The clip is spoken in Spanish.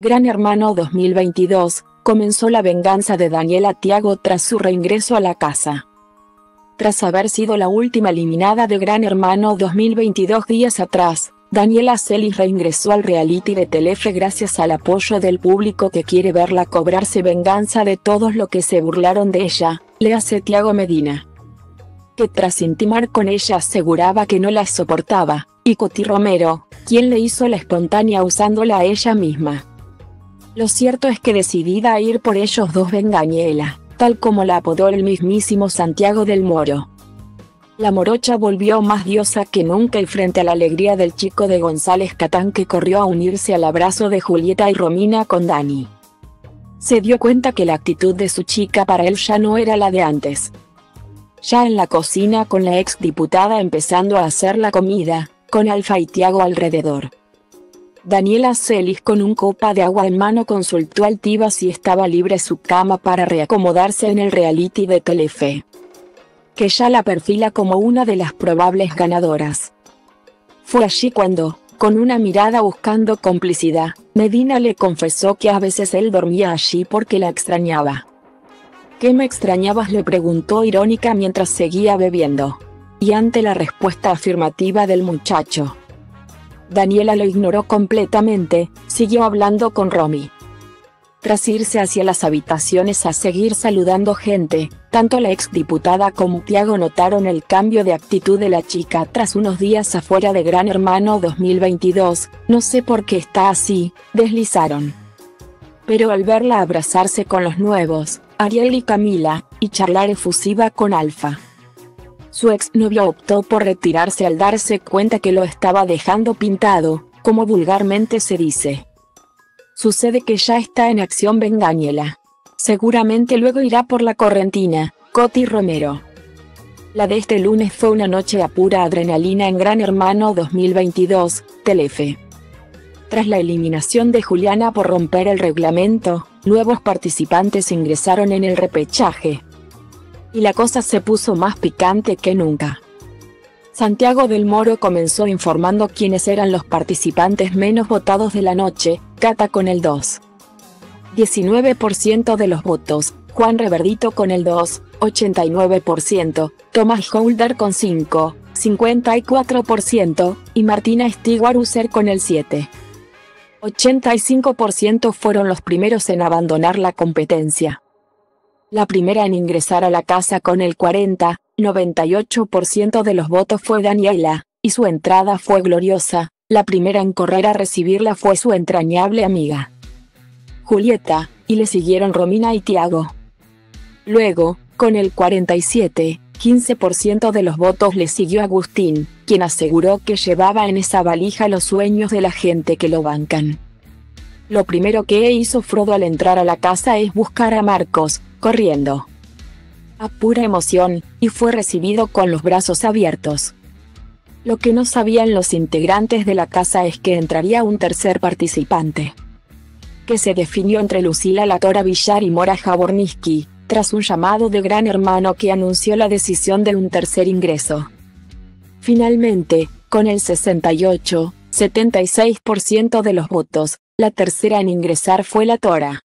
Gran Hermano 2022, comenzó la venganza de Daniela Tiago tras su reingreso a la casa. Tras haber sido la última eliminada de Gran Hermano 2022 días atrás, Daniela Celis reingresó al reality de Telefe gracias al apoyo del público que quiere verla cobrarse venganza de todos los que se burlaron de ella, le hace Tiago Medina. Que tras intimar con ella aseguraba que no la soportaba, y Coti Romero, quien le hizo la espontánea usándola a ella misma. Lo cierto es que decidida a ir por ellos dos vengañela, tal como la apodó el mismísimo Santiago del Moro. La morocha volvió más diosa que nunca y frente a la alegría del chico de González Catán que corrió a unirse al abrazo de Julieta y Romina con Dani. Se dio cuenta que la actitud de su chica para él ya no era la de antes. Ya en la cocina con la ex diputada empezando a hacer la comida, con Alfa y Tiago alrededor. Daniela Celis con un copa de agua en mano consultó al Tiva si estaba libre su cama para reacomodarse en el reality de Telefe. Que ya la perfila como una de las probables ganadoras. Fue allí cuando, con una mirada buscando complicidad, Medina le confesó que a veces él dormía allí porque la extrañaba. ¿Qué me extrañabas? le preguntó irónica mientras seguía bebiendo. Y ante la respuesta afirmativa del muchacho, Daniela lo ignoró completamente, siguió hablando con Romy. Tras irse hacia las habitaciones a seguir saludando gente, tanto la exdiputada como Tiago notaron el cambio de actitud de la chica tras unos días afuera de Gran Hermano 2022, no sé por qué está así, deslizaron. Pero al verla abrazarse con los nuevos, Ariel y Camila, y charlar efusiva con Alfa, su exnovio optó por retirarse al darse cuenta que lo estaba dejando pintado, como vulgarmente se dice. Sucede que ya está en acción Bengañela. Seguramente luego irá por la correntina, Coti Romero. La de este lunes fue una noche a pura adrenalina en Gran Hermano 2022, Telefe. Tras la eliminación de Juliana por romper el reglamento, nuevos participantes ingresaron en el repechaje y la cosa se puso más picante que nunca. Santiago del Moro comenzó informando quiénes eran los participantes menos votados de la noche, Cata con el 2. 19% de los votos, Juan Reverdito con el 2, 89%, Tomás Holder con 5, 54%, y Martina Stiguaruser con el 7. 85% fueron los primeros en abandonar la competencia. La primera en ingresar a la casa con el 40, 98% de los votos fue Daniela, y su entrada fue gloriosa, la primera en correr a recibirla fue su entrañable amiga. Julieta, y le siguieron Romina y Tiago. Luego, con el 47, 15% de los votos le siguió Agustín, quien aseguró que llevaba en esa valija los sueños de la gente que lo bancan. Lo primero que hizo Frodo al entrar a la casa es buscar a Marcos, corriendo. A pura emoción, y fue recibido con los brazos abiertos. Lo que no sabían los integrantes de la casa es que entraría un tercer participante. Que se definió entre Lucila Latora Villar y Mora Jaborniski, tras un llamado de Gran Hermano que anunció la decisión de un tercer ingreso. Finalmente, con el 68, 76% de los votos, la tercera en ingresar fue la Tora.